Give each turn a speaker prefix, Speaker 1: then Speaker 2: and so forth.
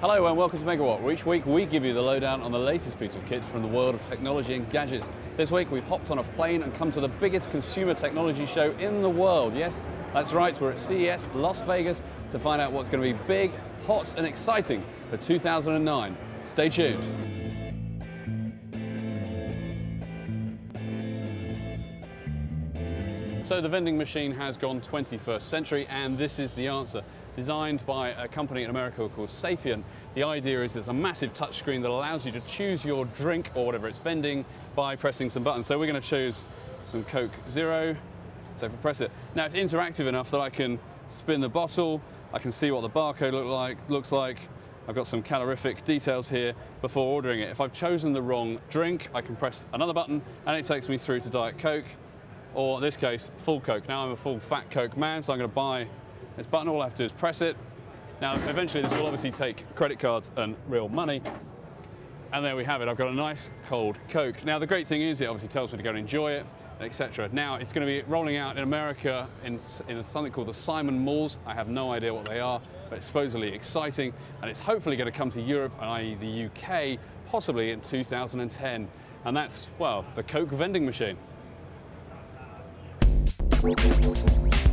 Speaker 1: Hello and welcome to MegaWhat, where each week we give you the lowdown on the latest piece of kit from the world of technology and gadgets. This week we've hopped on a plane and come to the biggest consumer technology show in the world. Yes, that's right, we're at CES Las Vegas to find out what's going to be big, hot and exciting for 2009. Stay tuned. So the vending machine has gone 21st century and this is the answer. Designed by a company in America called Sapient, the idea is there's a massive touchscreen that allows you to choose your drink or whatever it's vending by pressing some buttons. So we're going to choose some Coke Zero. So if I press it, now it's interactive enough that I can spin the bottle, I can see what the barcode look like, looks like, I've got some calorific details here before ordering it. If I've chosen the wrong drink, I can press another button and it takes me through to Diet Coke or in this case, full Coke. Now I'm a full fat Coke man, so I'm going to buy this button. All I have to do is press it. Now, eventually this will obviously take credit cards and real money. And there we have it. I've got a nice cold Coke. Now, the great thing is it obviously tells me to go and enjoy it, etc. Now, it's going to be rolling out in America in, in something called the Simon Malls. I have no idea what they are, but it's supposedly exciting. And it's hopefully going to come to Europe, i.e. the UK, possibly in 2010. And that's, well, the Coke vending machine. Thank you.